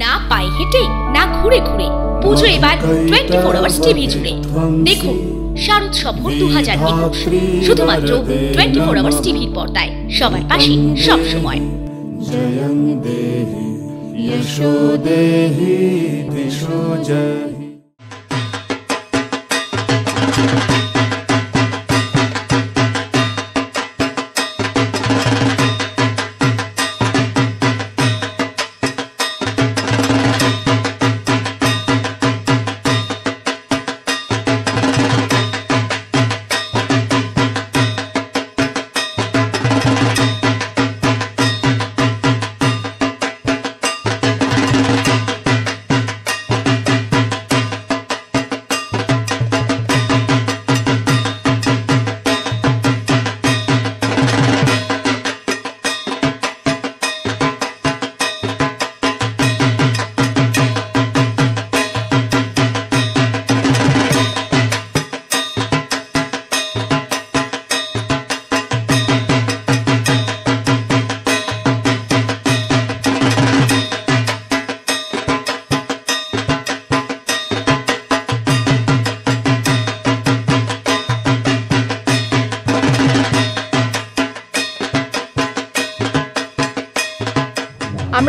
না পায়ে হেঁটে না ঘুরে ঘুরে পুজো এবার টোয়েন্টি ফোর আওয়ার্স টিভি জুড়ে দেখুন শারদ সফর দু হাজার একুশ শুধুমাত্র টোয়েন্টি ফোর আওয়ার্স টিভির পর্দায় সবার পাশে সব সময় जयं देहि यशो देहि दिशो जहि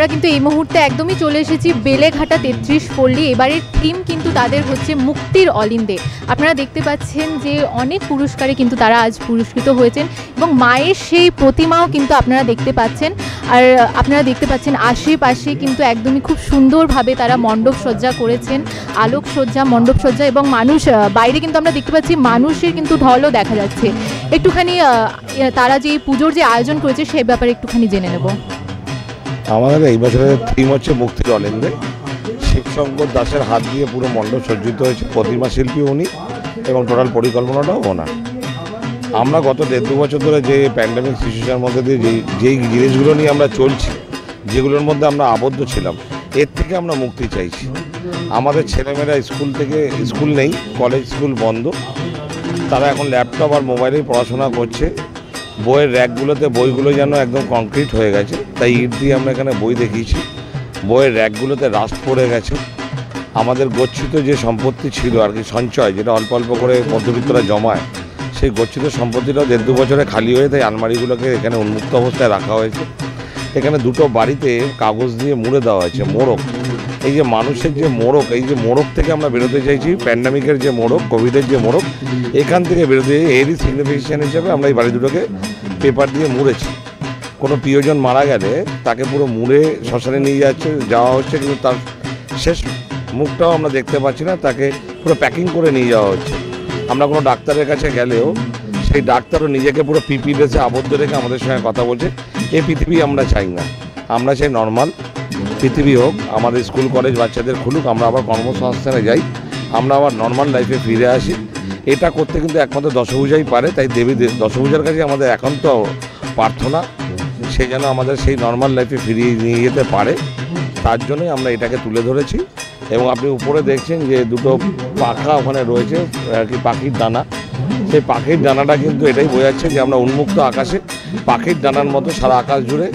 আমরা কিন্তু এই মুহূর্তে একদমই চলে এসেছি বেলেঘাটা তেত্রিশ পল্লী। এবারের থিম কিন্তু তাদের হচ্ছে মুক্তির অলিন্দে। আপনারা দেখতে পাচ্ছেন যে অনেক পুরস্কারে কিন্তু তারা আজ পুরস্কৃত হয়েছেন এবং মায়ের সেই প্রতিমাও কিন্তু আপনারা দেখতে পাচ্ছেন। আর আপনারা দেখতে পাচ্ছেন আশেপাশে কিন্তু একদমই খুব সুন্দরভাবে তারা মণ্ডপ সজ্জা করেছেন আলোক সজ্জা মণ্ডপ সজ্জা এবং মানুষ বাইরে কিন্তু আমরা দেখতে পাচ্ছি মানুষের কিন্তু ঢলও দেখা যাচ্ছে। একটুখানি তারা যে পুজোর যে আয়োজন করেছে সেই ব্যাপারে একটুখানি জেনে নেব। আমাদের এই বছরের থিম হচ্ছে মুক্তির অলেন্দে শিবশঙ্কর দাসের হাত দিয়ে পুরো মণ্ডপ সজ্জিত হয়েছে প্রতিমা শিল্পী উনি এবং টোটাল পরিকল্পনাটাও ওনার। আমরা গত দেড় দু বছর ধরে যে প্যান্ডামিক সিচুয়েশনের মধ্যে দিয়ে যেই যেই জিনিসগুলো নিয়ে আমরা চলছি, যেগুলোর মধ্যে আমরা আবদ্ধ ছিলাম, এর থেকে আমরা মুক্তি চাইছি। আমাদের ছেলেমেয়েরা স্কুল থেকে, স্কুল নেই কলেজ স্কুল বন্ধ। তারা এখন ল্যাপটপ আর মোবাইলেই পড়াশোনা করছে। বইয়ের র্যাকগুলোতে বইগুলো যেন একদম কংক্রিট হয়ে গেছে। তাই ইট দিয়ে আমরা এখানে বই দেখিয়েছি। বইয়ের র্যাকগুলোতে রাস্ট পড়ে গেছে। আমাদের গচ্ছিত যে সম্পত্তি ছিল আর কি সঞ্চয়, যেটা অল্প অল্প করে মধ্যবিত্তরা জমায়, সেই গচ্ছিত সম্পত্তিটাও দেড় দু বছরে খালি হয়ে তাই আলমারিগুলোকে এখানে উন্মুক্ত অবস্থায় রাখা হয়েছে। এখানে দুটো বাড়িতে কাগজ দিয়ে মুড়ে দেওয়া হয়েছে, মোড়ক। এই যে মানুষের যে মোড়ক, এই যে মোড়ক থেকে আমরা বেরোতে চাইছি প্যান্ডামিকের যে মোড়ক কোভিডের যে মোড়ক, এখান থেকে বেরোতে এরই সিগনিফিকেশন হিসেবে আমরা এই বাড়ি দুটোকে পেপার দিয়ে মুড়েছি। কোনো প্রিয়জন মারা গেলে তাকে পুরো মুড়ে শ্মশানে নিয়ে যাচ্ছে, যাওয়া হচ্ছে, কিন্তু তার শেষ মুখটাও আমরা দেখতে পাচ্ছি না, তাকে পুরো প্যাকিং করে নিয়ে যাওয়া হচ্ছে। আমরা কোনো ডাক্তারের কাছে গেলেও সেই ডাক্তারও নিজেকে পুরো পিপি ড্রেসে আবদ্ধ রেখে আমাদের সঙ্গে কথা বলছে এই পৃথিবী আমরা চাই না। আমরা চাই নর্মাল পৃথিবী হোক, আমাদের স্কুল, কলেজ বাচ্চাদের খুলুক, আমরা আবার কর্মসংস্থানে যাই, আমরা আবার নর্মাল লাইফে ফিরে আসি। এটা করতে কিন্তু একমাত্র দশভূজাই পারে, তাই দেবী দশভূজার কাছে আমাদের একান্ত প্রার্থনা, সে যেন আমাদের সেই নর্মাল লাইফে ফিরিয়ে নিয়ে যেতে পারে। তার জন্যই আমরা এটাকে তুলে ধরেছি। এবং আপনি উপরে দেখছেন যে দুটো পাখা ওখানে রয়েছে আর কি পাখির দানা সেই পাখির ডানাটা কিন্তু এটাই বোঝাচ্ছে যে আমরা উন্মুক্ত আকাশে, পাখির ডানার মতো সারা আকাশ জুড়ে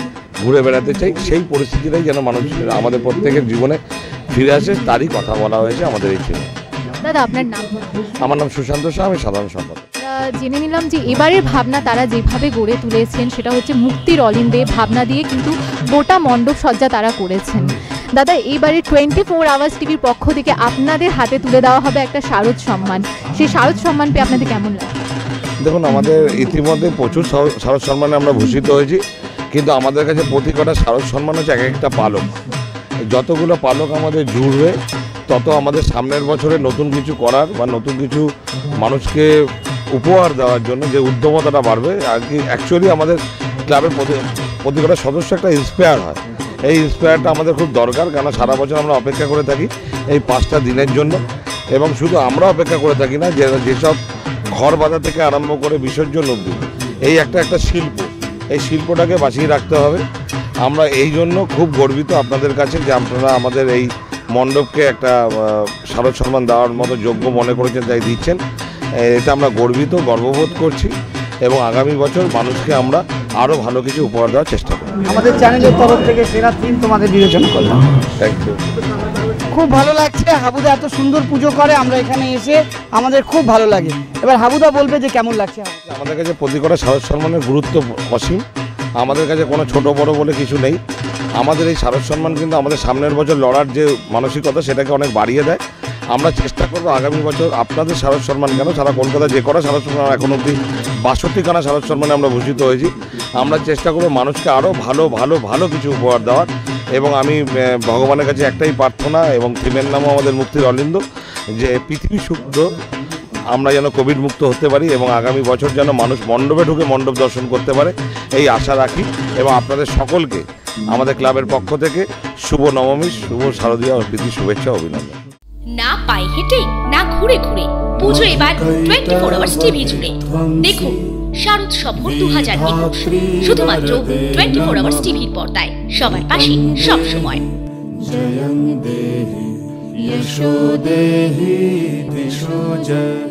ঘুরে বেড়াতে চাই সেই পরিস্থিতিটাই যেন মানুষ আমাদের প্রত্যেকের জীবনে ফিরে আসে তারই কথা বলা হয়েছে আমাদের এই ছিল। দাদা আপনার নাম আমার নাম সুশান্ত শাহ আমি সাধারণ সম্পাদক। জেনে নিলাম যে এবারের ভাবনা তারা যেভাবে গড়ে তুলেছেন সেটা হচ্ছে মুক্তির অলিন্দে ভাবনা দিয়ে কিন্তু গোটা মণ্ডপ সজ্জা তারা করেছেন। দাদা এইবারে টোয়েন্টি ফোর আওয়ার্স টিভির পক্ষ থেকে আপনাদের হাতে তুলে দেওয়া হবে একটা শারদ সম্মান। সেই শারদ সম্মান পেয়ে আপনাদের কেমন লাগে দেখুন আমাদের ইতিমধ্যে প্রচুর শারদ- শারদ সম্মানে আমরা ভূষিত হয়েছি। কিন্তু আমাদের কাছে প্রতি কটা শারদ সম্মান হচ্ছে এক একটা পালক। যতগুলো পালক আমাদের জুড়বে, তত আমাদের সামনের বছরে নতুন কিছু করার বা নতুন কিছু মানুষকে উপহার দেওয়ার জন্য যে উদ্যমতাটা বাড়বে, আর কি অ্যাকচুয়ালি আমাদের ক্লাবের প্রতি প্রতি কটা সদস্য একটা ইন্সপায়ার হয়। এই ইন্সপায়ারটা আমাদের খুব দরকার কেন সারা বছর আমরা অপেক্ষা করে থাকি এই পাঁচটা দিনের জন্য। এবং শুধু আমরা অপেক্ষা করে থাকি না, যে যেসব ঘর বাঁধা থেকে আরম্ভ করে বিসর্জন অব্দি এই একটা একটা শিল্প এই শিল্পটাকে বাঁচিয়ে রাখতে হবে। আমরা এই জন্য খুব গর্বিত আপনাদের কাছে যে আপনারা আমাদের এই মণ্ডপকে একটা শারদ সম্মান দেওয়ার মতো যোগ্য মনে করেছেন তাই দিচ্ছেন। এটা আমরা গর্বিত গর্ববোধ করছি এবং আগামী বছর মানুষকে আমরা আরও ভালো কিছু উপহার দেওয়ার চেষ্টা করব। আমাদের চ্যানেলের তরফ থেকে সেরা থিম তোমাদের বিবেচনা করলাম। থ্যাংক ইউ খুব ভালো লাগছে। হাবুদা এত সুন্দর পুজো করে, আমরা এখানে এসে আমাদের খুব ভালো লাগে। এবার হাবুদা বলবে যে কেমন লাগছে আমাদের কাছে প্রতি কটা সম্মানের গুরুত্ব অসীম। আমাদের কাছে কোনো ছোট বড় বলে কিছু নেই। আমাদের এই শারদ সম্মান কিন্তু আমাদের সামনের বছর লড়ার যে মানসিকতা, সেটাকে অনেক বাড়িয়ে দেয়। আমরা চেষ্টা করব আগামী বছর আপনাদের শারদ সম্মান কেন? সারা কলকাতা যে কটা শারদ সম্মান এখন অবধি বাষট্টি খানা শারদ সম্মানে আমরা ভূষিত হয়েছি। আমরা চেষ্টা করব মানুষকে আরও ভালো ভালো ভালো কিছু উপহার দেওয়ার। এবং আমি ভগবানের কাছে একটাই প্রার্থনা এবং থিমের নামও আমাদের মুক্তির অলিন্দ যে পৃথিবী শুদ্ধ আমরা যেন কোভিড মুক্ত হতে পারি এবং আগামী বছর যেন মানুষ মণ্ডপে ঢুকে মণ্ডপ দর্শন করতে পারে এই আশা রাখি। এবং আপনাদের সকলকে আমাদের ক্লাবের পক্ষ থেকে শুভ নবমী শুভ শারদীয় প্রীতি শুভেচ্ছা অভিনন্দন। না পায়ে হেঁটে না ঘুরে ঘুরে পুজো এবার টোয়েন্টি ফোর আওয়ার্স টিভি জুড়ে। দেখুন শারদ সফর দু হাজার একুশ শুধুমাত্র টোয়েন্টি ফোর আওয়ার্স টিভির পর্দায় সবার পাশে সব সময় जयं देहि यशो देहि दिशो जय